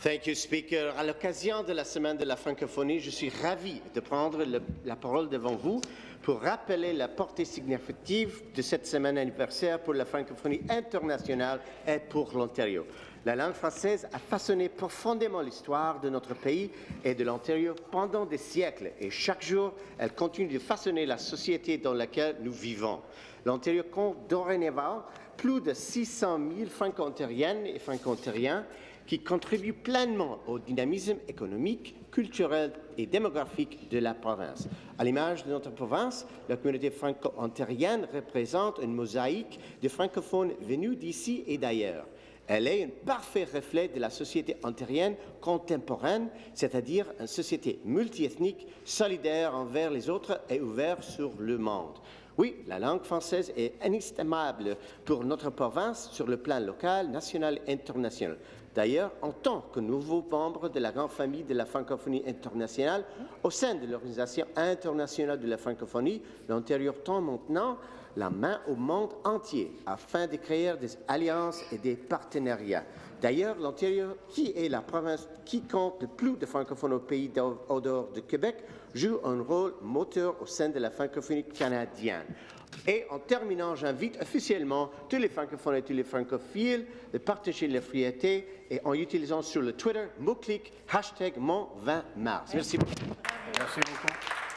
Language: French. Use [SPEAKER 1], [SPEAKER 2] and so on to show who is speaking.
[SPEAKER 1] Thank you, Speaker. À l'occasion de la semaine de la francophonie, je suis ravi de prendre la parole devant vous pour rappeler la portée significative de cette semaine anniversaire pour la francophonie internationale et pour l'Ontario. La langue française a façonné profondément l'histoire de notre pays et de l'Ontario pendant des siècles et chaque jour, elle continue de façonner la société dans laquelle nous vivons. L'Ontario compte dorénavant plus de 600 000 franco-ontariennes et franco-ontariens qui contribuent pleinement au dynamisme économique, culturel et démographique de la province. À l'image de notre province, la communauté franco-ontarienne représente une mosaïque de francophones venus d'ici et d'ailleurs. Elle est un parfait reflet de la société ontarienne contemporaine, c'est-à-dire une société multiethnique, solidaire envers les autres et ouverte sur le monde. Oui, la langue française est inestimable pour notre province sur le plan local, national et international. D'ailleurs, en tant que nouveau membre de la grande famille de la francophonie internationale, au sein de l'Organisation internationale de la francophonie, l'Ontario tend maintenant la main au monde entier afin de créer des alliances et des partenariats. D'ailleurs, l'Ontario, qui est la province qui compte le plus de francophones au pays au dehors de Québec, joue un rôle moteur au sein de la francophonie canadienne. Et en terminant, j'invite officiellement tous les francophones et tous les francophiles de partager leur fierté et en utilisant sur le Twitter mot-clic hashtag mon 20 mars. Merci.
[SPEAKER 2] Merci beaucoup.